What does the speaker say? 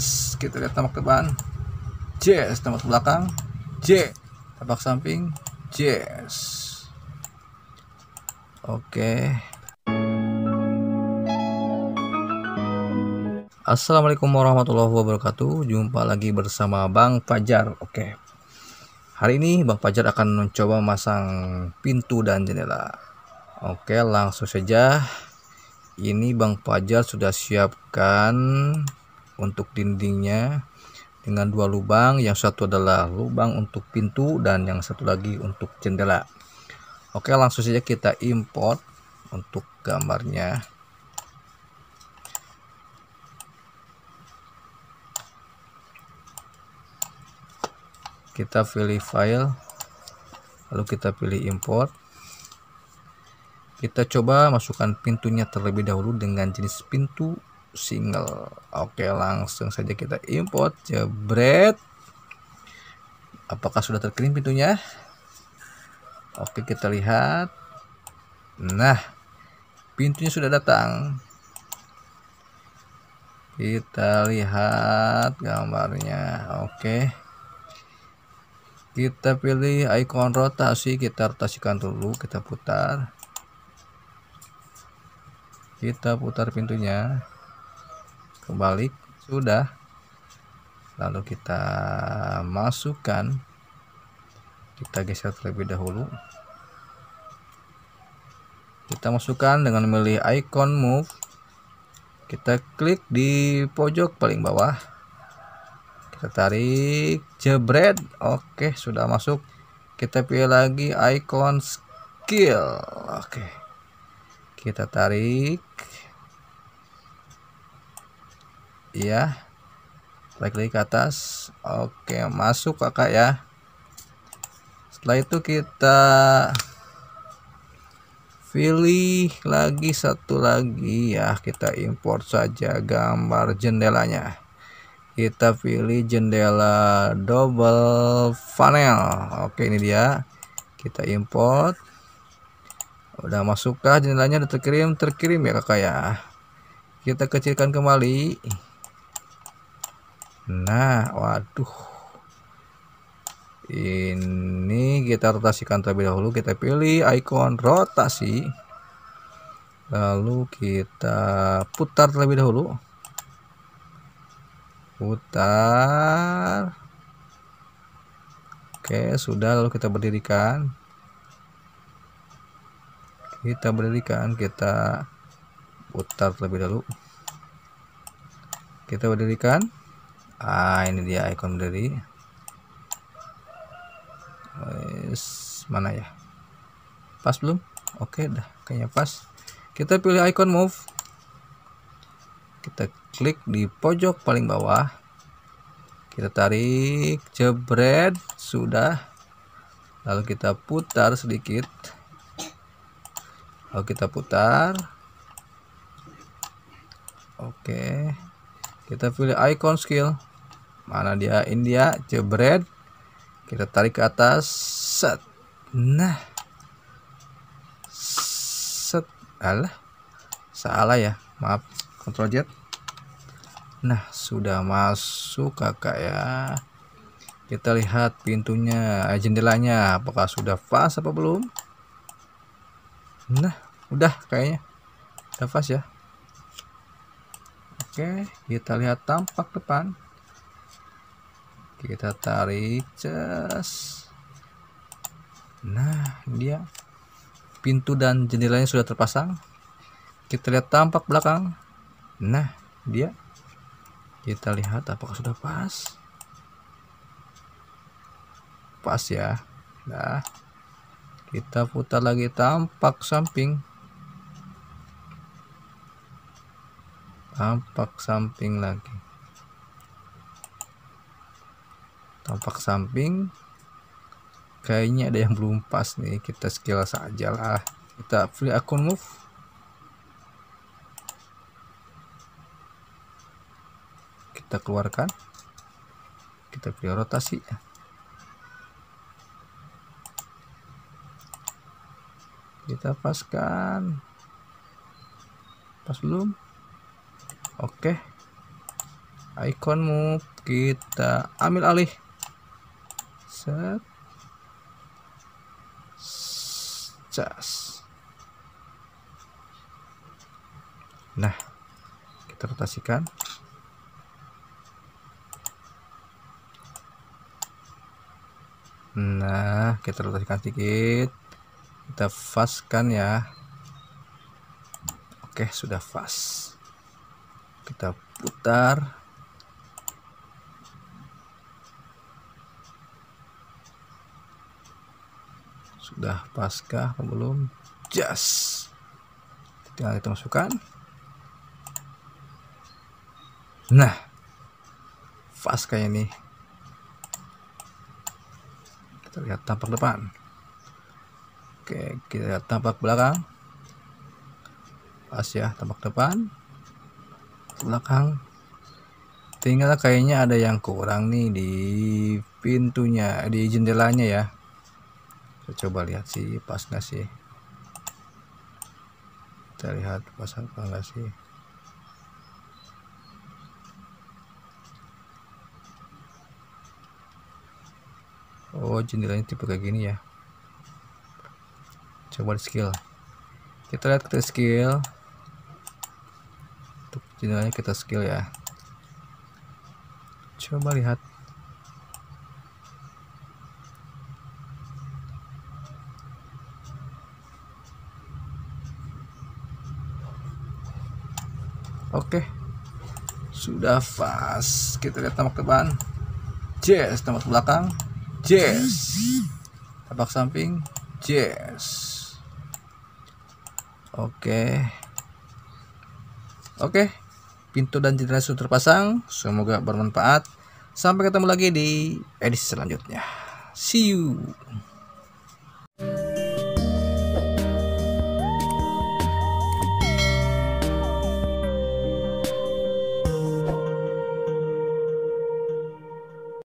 Yes, kita lihat tampak depan. Yes, tampak belakang. J, tampak samping. Yes. Oke. Assalamualaikum warahmatullahi wabarakatuh. Jumpa lagi bersama Bang Fajar. Oke. Hari ini Bang Fajar akan mencoba masang pintu dan jendela. Oke, langsung saja. Ini Bang Fajar sudah siapkan untuk dindingnya dengan dua lubang. Yang satu adalah lubang untuk pintu dan yang satu lagi untuk jendela. Oke langsung saja kita import untuk gambarnya. Kita pilih file lalu kita pilih import. Kita coba masukkan pintunya terlebih dahulu dengan jenis pintu single. Oke langsung saja kita import jebret. Apakah sudah terkirim pintunya? Oke kita lihat. Nah pintunya sudah datang. Kita lihat gambarnya. Oke. Kita pilih icon rotasi. Kita rotasikan dulu. Kita putar. Kita putar pintunya kebalik sudah. Lalu kita masukkan. Kita geser terlebih dahulu. Kita masukkan dengan memilih icon move. Kita klik di pojok paling bawah. Kita tarik jebret. Oke sudah masuk. Kita pilih lagi icon skill. Oke. Kita tarik iya. Balik lagi ke atas. Oke masuk kakak ya. Setelah itu kita pilih lagi satu lagi ya. Kita import saja gambar jendelanya. Kita pilih jendela double panel oke ini dia. Kita import. Udah masukkah jendelanya? Udah terkirim? Terkirim ya kakak ya. Kita kecilkan kembali Nah, waduh. Ini kita rotasikan terlebih dahulu. Kita pilih icon rotasi. Lalu kita putar terlebih dahulu. Putar. Oke, sudah lalu kita berdirikan. Kita berdirikan, kita putar terlebih dahulu. Kita berdirikan ah ini dia icon dari mana ya? Pas belum? Oke dah. Kayaknya pas. Kita pilih icon move. Kita klik di pojok paling bawah. Kita tarik jebret sudah. Lalu kita putar sedikit. Lalu kita putar. Oke. Kita pilih icon skill mana dia? India jebret. Kita tarik ke atas. Set. Nah. Set. Alah. Salah ya. Maaf. Ctrl Z. Nah sudah masuk kakak ya. Kita lihat pintunya jendelanya. Apakah sudah pas apa belum? Nah udah kayaknya. Udah pas ya. Oke kita lihat tampak depan kita tarik cas. Nah dia. Pintu dan jendelanya sudah terpasang. Kita lihat tampak belakang. Nah dia. Kita lihat apakah sudah pas. Pas ya. Nah kita putar lagi tampak samping. Tampak samping lagi tampak samping kayaknya ada yang belum pas nih. Kita skill saja lah. Kita pilih akun move. Kita keluarkan. Kita pilih rotasi. Kita paskan. Pas belum? Oke. Icon move. Kita ambil alih set cas nah kita rotasikan. Nah kita rotasikan sedikit. Kita fastkan ya? Oke sudah fast. Kita putar sudah paskah atau belum? Jas. Tinggal kita masukkan nah kayak ini. Kita lihat tampak depan. Oke kita lihat tampak belakang. Pas ya tampak depan. Belakang. Tinggal kayaknya ada yang kurang nih di pintunya di jendelanya ya kita coba lihat sih pas nggak sih? Kita lihat pas apa nggak sih? Oh jendelanya tipe kayak gini ya? Coba di skill. Kita lihat ke skill. Untuk jendelanya kita skill ya. Coba lihat Oke. Sudah fast. Kita lihat tampak depan. Jazz, tampak belakang. Jazz. Tampak samping. Jazz. Oke. Oke. Pintu dan jendela sudah terpasang. Semoga bermanfaat. Sampai ketemu lagi di edisi selanjutnya. See you.